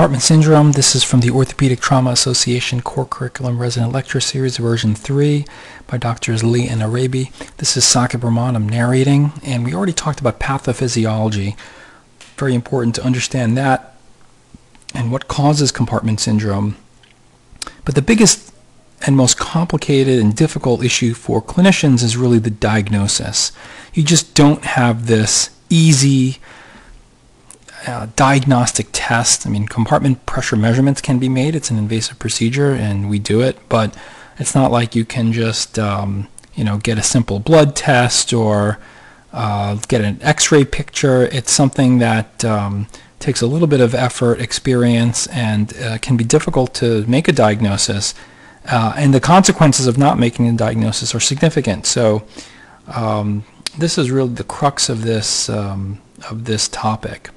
Compartment syndrome. This is from the Orthopedic Trauma Association Core Curriculum Resident Lecture Series, version 3 by Drs. Lee and Arabi. This is Saqib Rehman. I'm narrating, and we already talked about pathophysiology. Very important to understand that and what causes compartment syndrome. But the biggest and most complicated and difficult issue for clinicians is really the diagnosis. You just don't have this easy uh, diagnostic test. I mean, compartment pressure measurements can be made. It's an invasive procedure, and we do it. But it's not like you can just, um, you know, get a simple blood test or uh, get an X-ray picture. It's something that um, takes a little bit of effort, experience, and uh, can be difficult to make a diagnosis. Uh, and the consequences of not making a diagnosis are significant. So um, this is really the crux of this um, of this topic.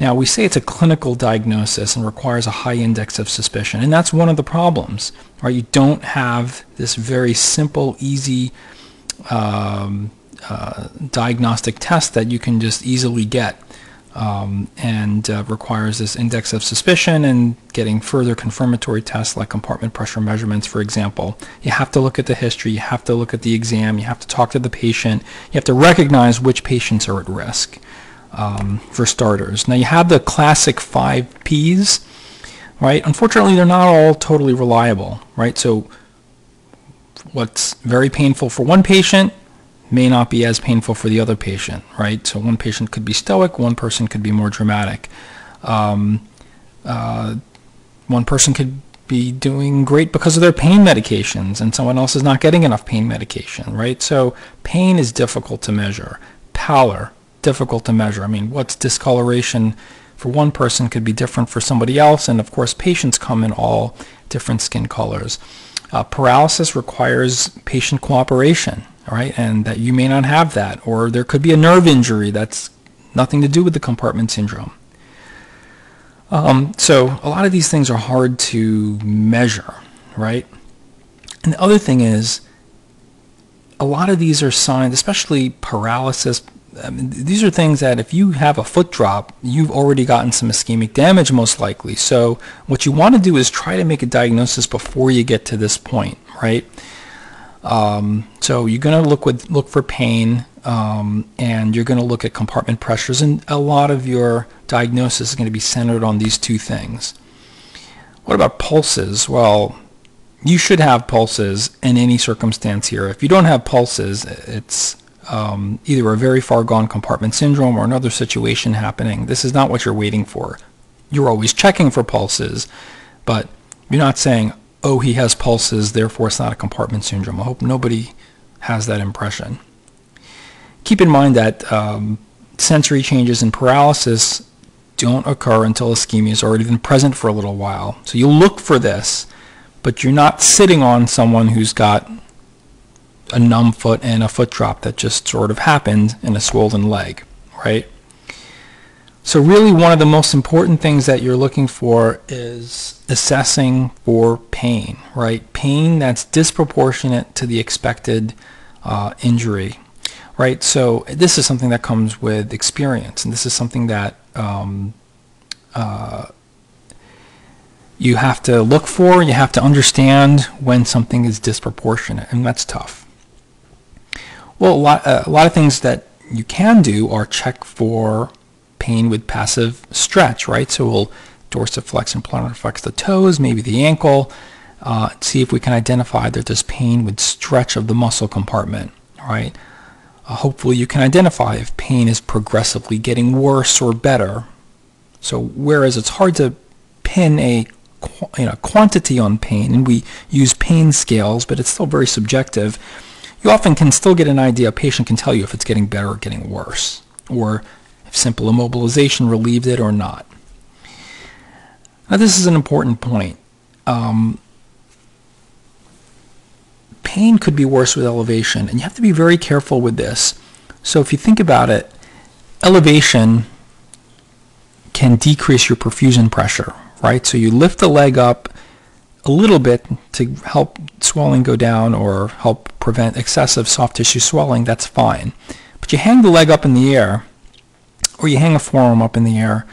Now, we say it's a clinical diagnosis and requires a high index of suspicion, and that's one of the problems, right? You don't have this very simple, easy um, uh, diagnostic test that you can just easily get. Um, and uh, requires this index of suspicion and getting further confirmatory tests like compartment pressure measurements, for example. You have to look at the history, you have to look at the exam, you have to talk to the patient, you have to recognize which patients are at risk um, for starters. Now you have the classic five Ps, right? Unfortunately, they're not all totally reliable, right? So what's very painful for one patient may not be as painful for the other patient, right? So one patient could be stoic, one person could be more dramatic. Um, uh, one person could be doing great because of their pain medications and someone else is not getting enough pain medication, right? So pain is difficult to measure. Pallor, difficult to measure. I mean, what's discoloration for one person could be different for somebody else, and of course, patients come in all different skin colors. Uh, paralysis requires patient cooperation, right? And that you may not have that, or there could be a nerve injury that's nothing to do with the compartment syndrome. Um, so a lot of these things are hard to measure, right? And the other thing is, a lot of these are signs, especially paralysis, I mean, these are things that if you have a foot drop, you've already gotten some ischemic damage most likely. So what you want to do is try to make a diagnosis before you get to this point, right? Um, so you're going to look with look for pain, um, and you're going to look at compartment pressures, and a lot of your diagnosis is going to be centered on these two things. What about pulses? Well, you should have pulses in any circumstance here. If you don't have pulses, it's um, either a very far gone compartment syndrome or another situation happening. This is not what you're waiting for. You're always checking for pulses, but you're not saying, oh, he has pulses, therefore it's not a compartment syndrome. I hope nobody has that impression. Keep in mind that um, sensory changes in paralysis don't occur until ischemia has already been present for a little while. So you look for this, but you're not sitting on someone who's got a numb foot and a foot drop that just sort of happened in a swollen leg, right? So really one of the most important things that you're looking for is assessing for pain, right? Pain that's disproportionate to the expected uh, injury, right? So this is something that comes with experience, and this is something that um, uh, you have to look for, you have to understand when something is disproportionate, and that's tough. Well, a lot, uh, a lot of things that you can do are check for pain with passive stretch, right? So we'll dorsiflex and plantar flex the toes, maybe the ankle, uh, see if we can identify that there's pain with stretch of the muscle compartment, right? Uh, hopefully you can identify if pain is progressively getting worse or better. So whereas it's hard to pin a you know, quantity on pain, and we use pain scales, but it's still very subjective, you often can still get an idea, a patient can tell you if it's getting better or getting worse, or if simple immobilization relieved it or not. Now this is an important point. Um, pain could be worse with elevation, and you have to be very careful with this. So if you think about it, elevation can decrease your perfusion pressure, right? So you lift the leg up, a little bit to help swelling go down or help prevent excessive soft tissue swelling, that's fine. But you hang the leg up in the air, or you hang a forearm up in the air,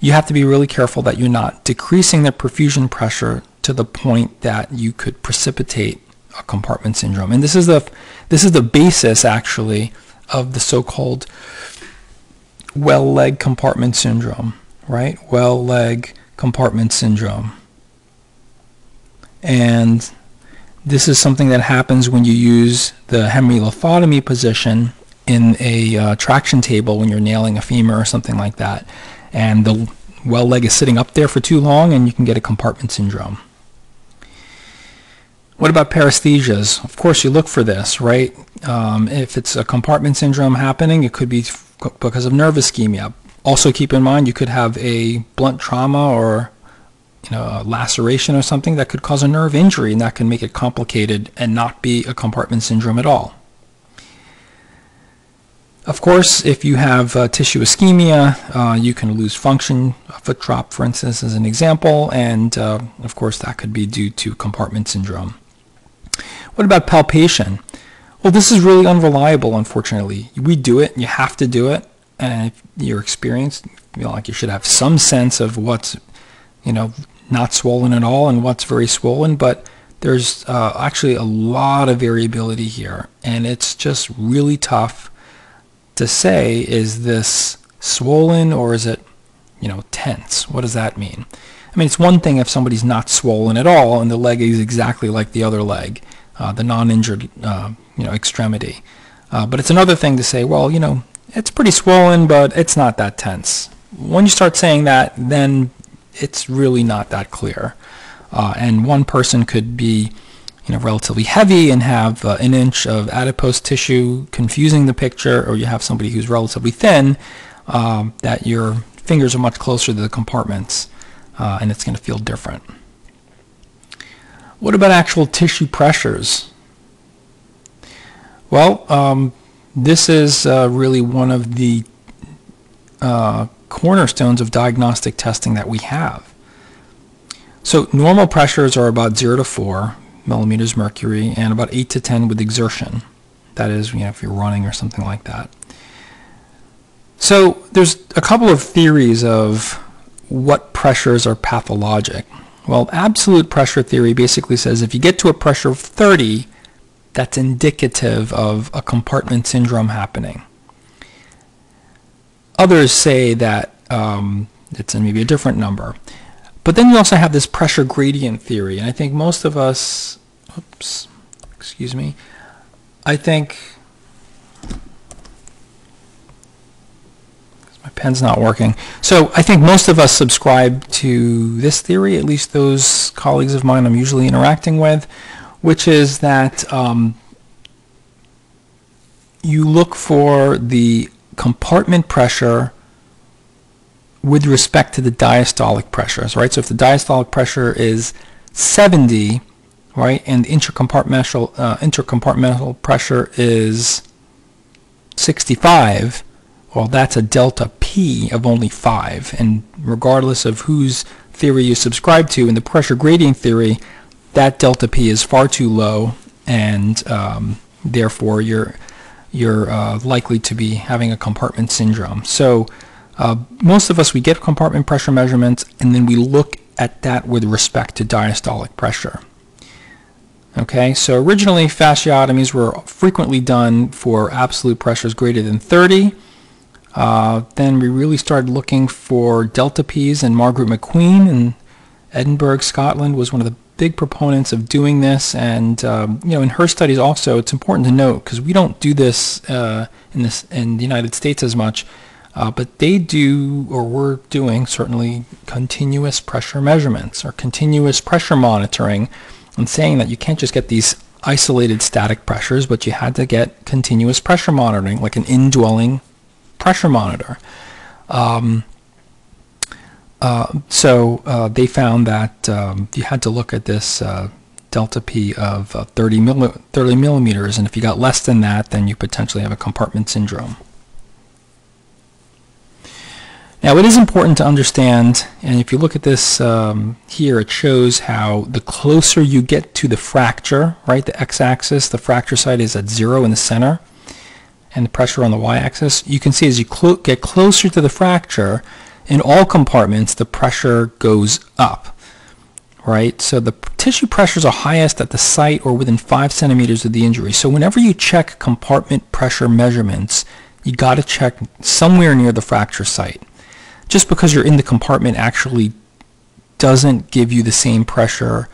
you have to be really careful that you're not decreasing the perfusion pressure to the point that you could precipitate a compartment syndrome. And this is the this is the basis actually of the so-called well leg compartment syndrome, right? Well leg compartment syndrome. And this is something that happens when you use the hemilithotomy position in a uh, traction table when you're nailing a femur or something like that. And the well leg is sitting up there for too long and you can get a compartment syndrome. What about paresthesias? Of course, you look for this, right? Um, if it's a compartment syndrome happening, it could be because of nerve ischemia. Also, keep in mind you could have a blunt trauma or you know, a laceration or something that could cause a nerve injury, and that can make it complicated and not be a compartment syndrome at all. Of course, if you have uh, tissue ischemia, uh, you can lose function, a foot drop, for instance, as an example, and uh, of course that could be due to compartment syndrome. What about palpation? Well, this is really unreliable, unfortunately. We do it, you have to do it, and if you're experienced, you feel like you should have some sense of what's, you know, not swollen at all and what's very swollen, but there's uh, actually a lot of variability here, and it's just really tough to say, is this swollen or is it, you know, tense? What does that mean? I mean, it's one thing if somebody's not swollen at all and the leg is exactly like the other leg, uh, the non-injured, uh, you know, extremity. Uh, but it's another thing to say, well, you know, it's pretty swollen, but it's not that tense. When you start saying that, then it's really not that clear. Uh, and one person could be, you know, relatively heavy and have uh, an inch of adipose tissue confusing the picture, or you have somebody who's relatively thin, um, that your fingers are much closer to the compartments, uh, and it's going to feel different. What about actual tissue pressures? Well, um, this is uh, really one of the uh, cornerstones of diagnostic testing that we have. So normal pressures are about 0 to 4 millimeters mercury and about 8 to 10 with exertion. That is, you know, if you're running or something like that. So there's a couple of theories of what pressures are pathologic. Well, absolute pressure theory basically says if you get to a pressure of 30, that's indicative of a compartment syndrome happening. Others say that um, it's maybe a different number. But then you also have this pressure gradient theory, and I think most of us, oops, excuse me, I think my pen's not working. So I think most of us subscribe to this theory, at least those colleagues of mine I'm usually interacting with, which is that um, you look for the compartment pressure with respect to the diastolic pressures, right? So if the diastolic pressure is 70, right, and the intercompartmental, uh, intercompartmental pressure is 65, well, that's a delta P of only 5. And regardless of whose theory you subscribe to, in the pressure gradient theory, that delta P is far too low, and um, therefore you're you're uh, likely to be having a compartment syndrome. So uh, most of us, we get compartment pressure measurements and then we look at that with respect to diastolic pressure. Okay, so originally fasciotomies were frequently done for absolute pressures greater than 30. Uh, then we really started looking for delta P's and Margaret McQueen in Edinburgh, Scotland was one of the big proponents of doing this, and um, you know, in her studies also, it's important to note because we don't do this uh, in this in the United States as much, uh, but they do or were doing certainly continuous pressure measurements or continuous pressure monitoring, and saying that you can't just get these isolated static pressures, but you had to get continuous pressure monitoring, like an indwelling pressure monitor. Um, uh, so uh, they found that um, you had to look at this uh, delta P of uh, 30, milli 30 millimeters, and if you got less than that, then you potentially have a compartment syndrome. Now it is important to understand, and if you look at this um, here, it shows how the closer you get to the fracture, right, the x-axis, the fracture site is at zero in the center, and the pressure on the y-axis, you can see as you clo get closer to the fracture, in all compartments, the pressure goes up, right? So the tissue pressures are highest at the site or within 5 centimeters of the injury. So whenever you check compartment pressure measurements, you got to check somewhere near the fracture site. Just because you're in the compartment actually doesn't give you the same pressure.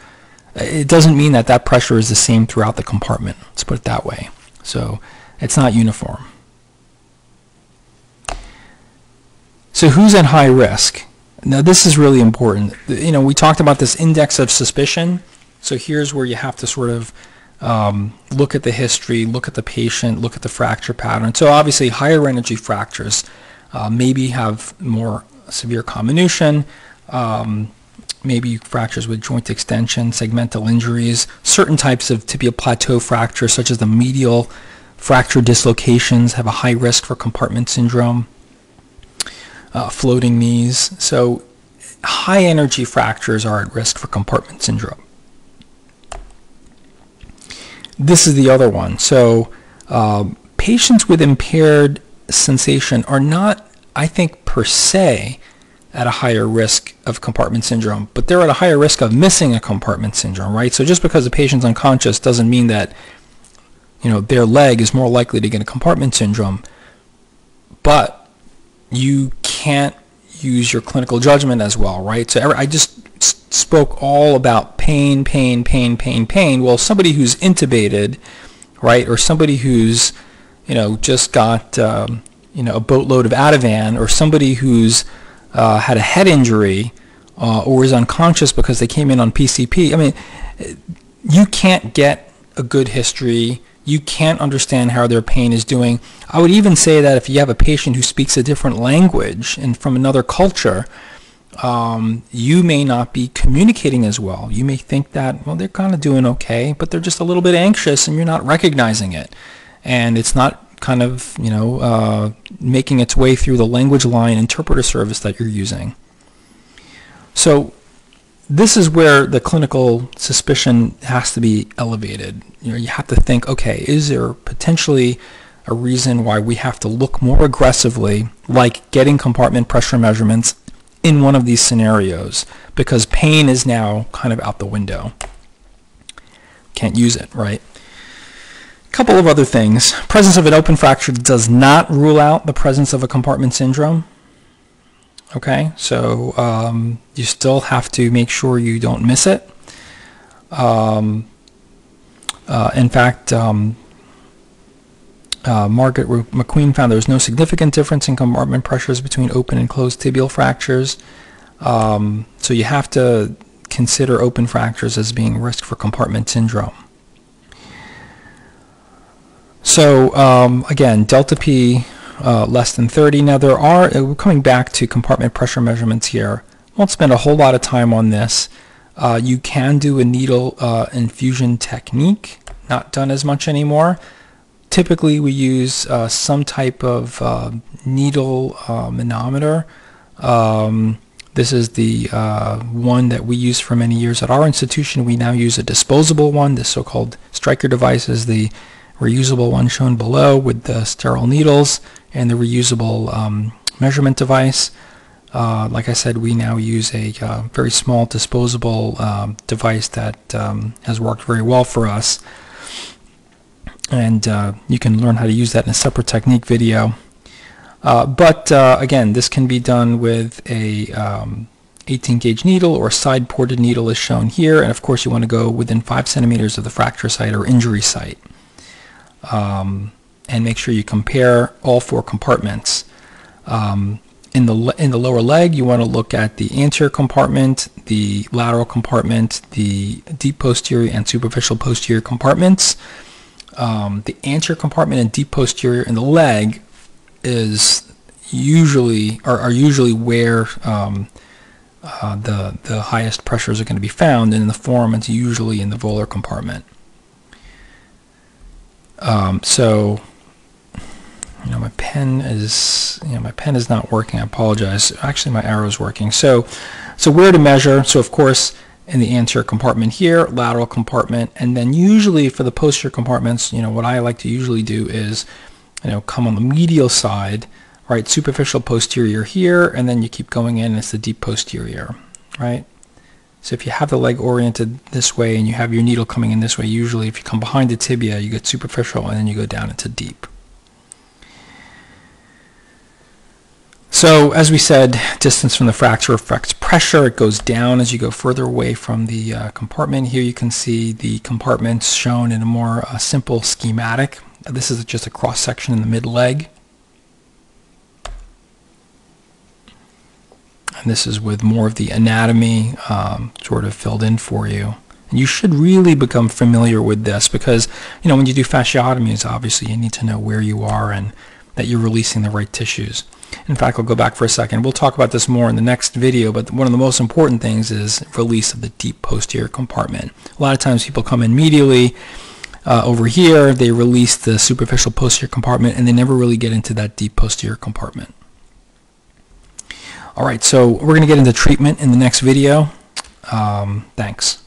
It doesn't mean that that pressure is the same throughout the compartment. Let's put it that way. So it's not uniform. So who's at high risk? Now this is really important. You know, we talked about this index of suspicion. So here's where you have to sort of um, look at the history, look at the patient, look at the fracture pattern. So obviously higher energy fractures uh, maybe have more severe comminution, um, maybe fractures with joint extension, segmental injuries, certain types of tibial plateau fractures such as the medial fracture dislocations have a high risk for compartment syndrome uh, floating knees. So high energy fractures are at risk for compartment syndrome. This is the other one. So uh, patients with impaired sensation are not, I think, per se at a higher risk of compartment syndrome, but they're at a higher risk of missing a compartment syndrome, right? So just because the patient's unconscious doesn't mean that, you know, their leg is more likely to get a compartment syndrome. But you can't use your clinical judgment as well, right? So I just spoke all about pain, pain, pain, pain, pain. Well, somebody who's intubated, right, or somebody who's, you know, just got, um, you know, a boatload of Ativan, or somebody who's uh, had a head injury, uh, or is unconscious because they came in on PCP. I mean, you can't get a good history you can't understand how their pain is doing. I would even say that if you have a patient who speaks a different language and from another culture, um, you may not be communicating as well. You may think that, well, they're kind of doing okay, but they're just a little bit anxious and you're not recognizing it. And it's not kind of, you know, uh, making its way through the language line interpreter service that you're using. So this is where the clinical suspicion has to be elevated. You know, you have to think, okay, is there potentially a reason why we have to look more aggressively, like getting compartment pressure measurements in one of these scenarios, because pain is now kind of out the window. Can't use it, right? Couple of other things. Presence of an open fracture does not rule out the presence of a compartment syndrome. Okay, so um, you still have to make sure you don't miss it. Um, uh, in fact, um, uh, Margaret McQueen found there was no significant difference in compartment pressures between open and closed tibial fractures. Um, so you have to consider open fractures as being risk for compartment syndrome. So um, again, delta P uh, less than 30. Now there are, uh, we're coming back to compartment pressure measurements here. Won't spend a whole lot of time on this. Uh, you can do a needle uh, infusion technique, not done as much anymore. Typically we use uh, some type of uh, needle manometer. Um, this is the uh, one that we used for many years at our institution. We now use a disposable one. This so-called Stryker device is the reusable one shown below with the sterile needles and the reusable um, measurement device. Uh, like I said, we now use a uh, very small disposable um, device that um, has worked very well for us. And uh, you can learn how to use that in a separate technique video. Uh, but uh, again, this can be done with a um, 18 gauge needle or side ported needle as shown here. And of course, you want to go within 5 centimeters of the fracture site or injury site. Um, and make sure you compare all four compartments. Um, in the in the lower leg, you want to look at the anterior compartment, the lateral compartment, the deep posterior and superficial posterior compartments. Um, the anterior compartment and deep posterior in the leg is usually are, are usually where um, uh, the the highest pressures are going to be found, and in the forearm, it's usually in the volar compartment. Um, so you know, my pen is, you know, my pen is not working. I apologize. Actually, my arrow is working. So, so where to measure? So, of course, in the anterior compartment here, lateral compartment, and then usually for the posterior compartments, you know, what I like to usually do is, you know, come on the medial side, right? Superficial posterior here, and then you keep going in, it's the deep posterior, right? So if you have the leg oriented this way and you have your needle coming in this way, usually if you come behind the tibia, you get superficial and then you go down into deep. So as we said, distance from the fracture affects pressure. It goes down as you go further away from the uh, compartment. Here you can see the compartments shown in a more uh, simple schematic. This is just a cross section in the mid leg. And this is with more of the anatomy um, sort of filled in for you. And you should really become familiar with this because, you know, when you do fasciotomies, obviously you need to know where you are and that you're releasing the right tissues. In fact, I'll go back for a second. We'll talk about this more in the next video, but one of the most important things is release of the deep posterior compartment. A lot of times people come in medially uh, over here, they release the superficial posterior compartment, and they never really get into that deep posterior compartment. All right, so we're going to get into treatment in the next video. Um, thanks.